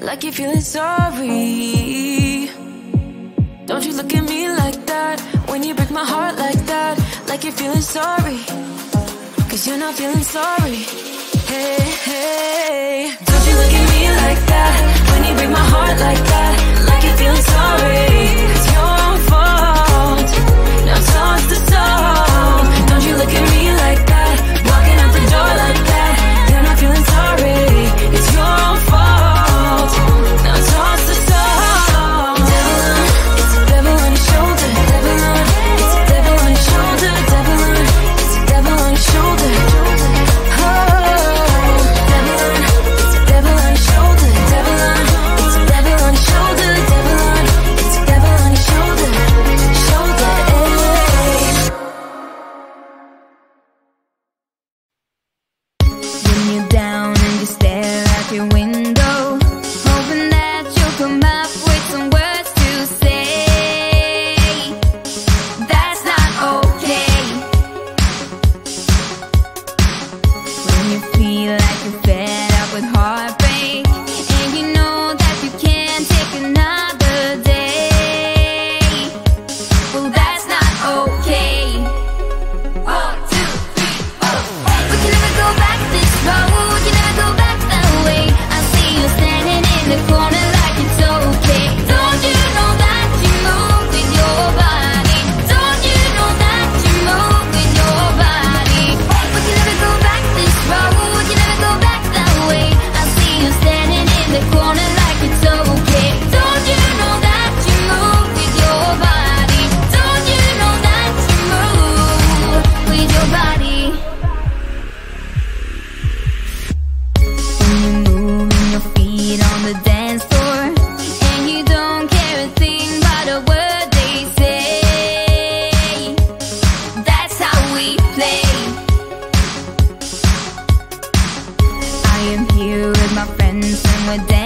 like you're feeling sorry. Don't you look at me like that when you break my heart like that, like you're feeling sorry. Cause you're not feeling sorry. Hey, hey, don't you look at me like that when you break my heart like that, like you're feeling sorry. It's your fault. Now toss the soul. Don't you look at me like that. am here with my friends and we're dancing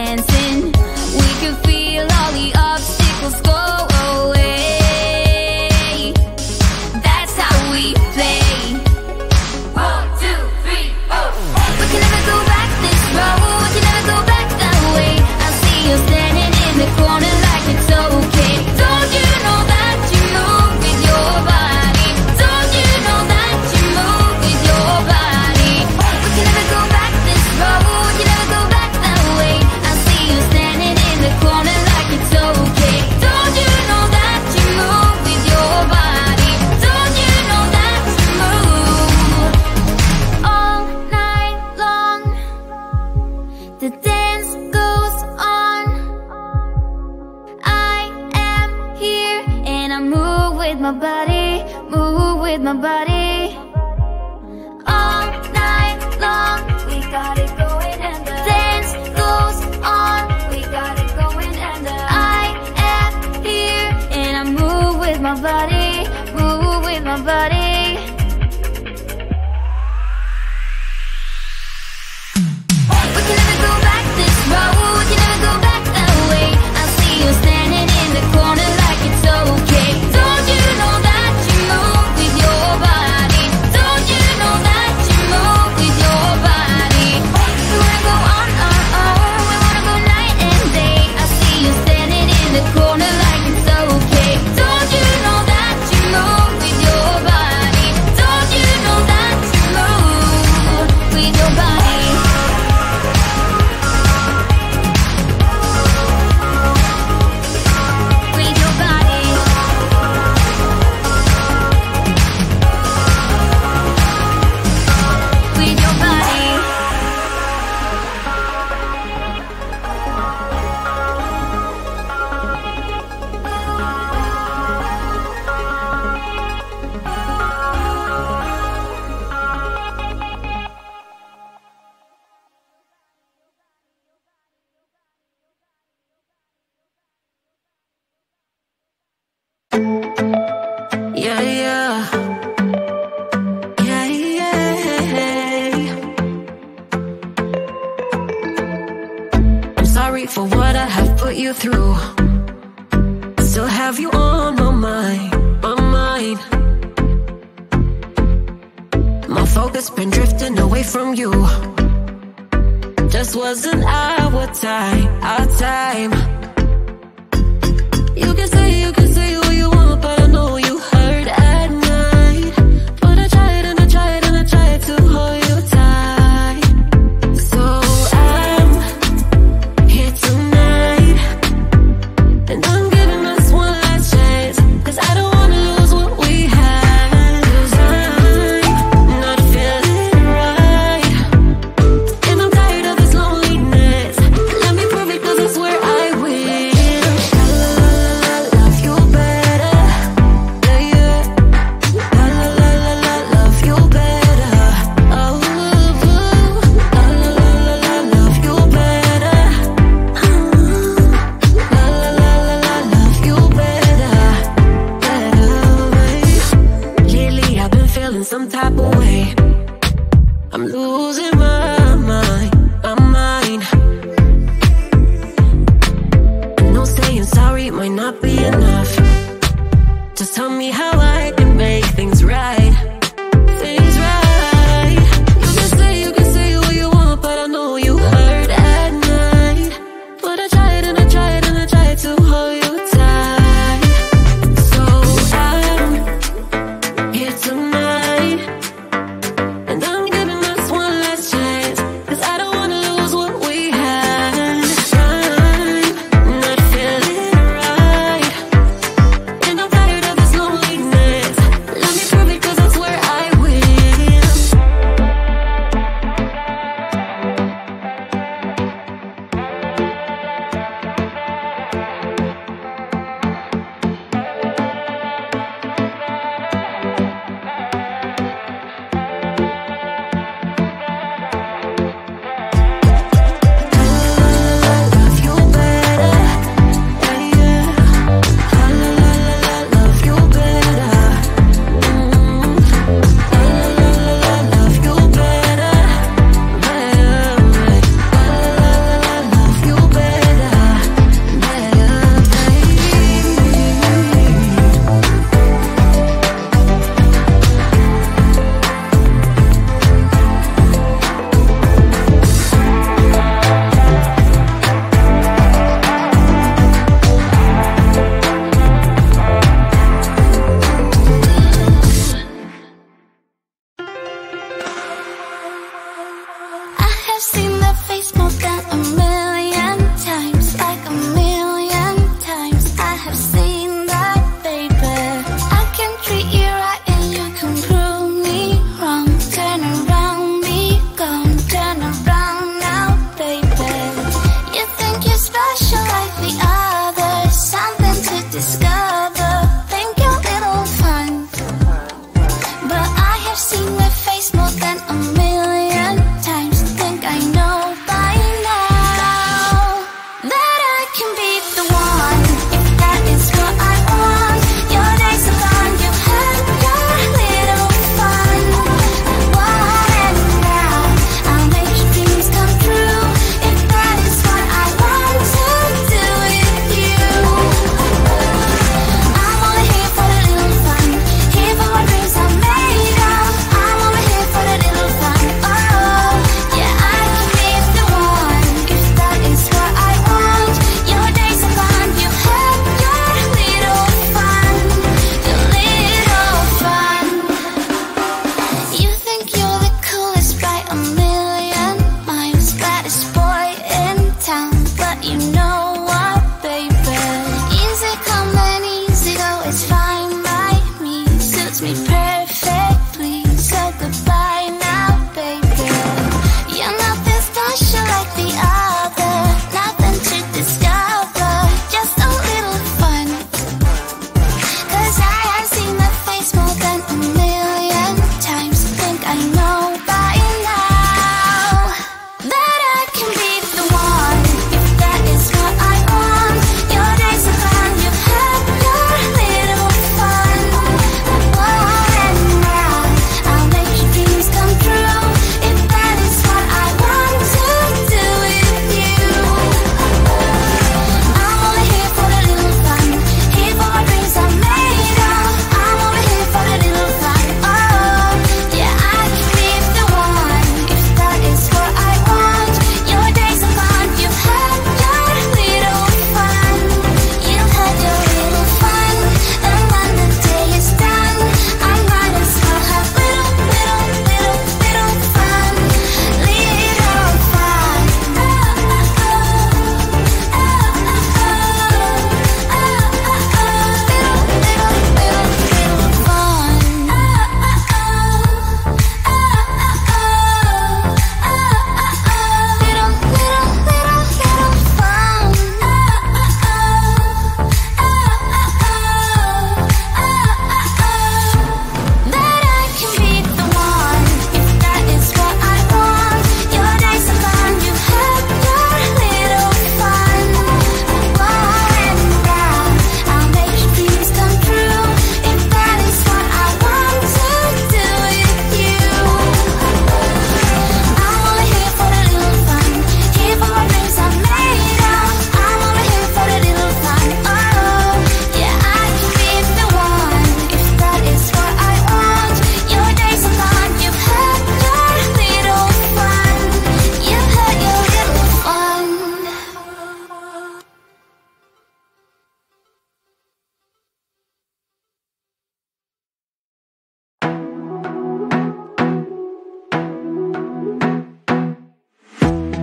focus been drifting away from you. Just wasn't our time, our time. You can say, you can say all you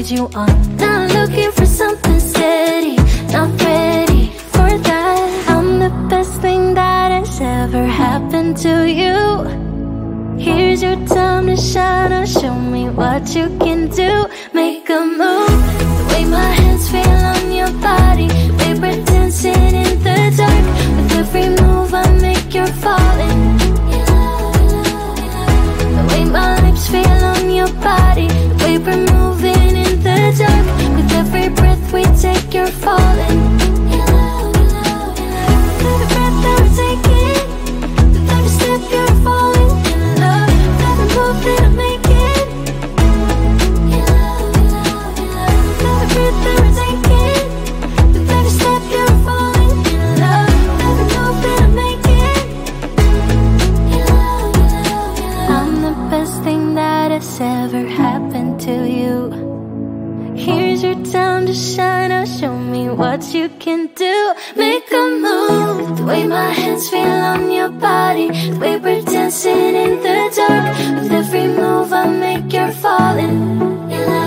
Lead you on. Not looking for something steady, not ready for that. I'm the best thing that has ever happened to you. Here's your time to shine. Now show me what you can do. Make a move. The way my hands feel on your body. The way we're dancing in the dark. With every move I make, you're falling. The way my lips feel on your body. The way we're moving in dark. With every breath we take, you're falling. I'll make your falling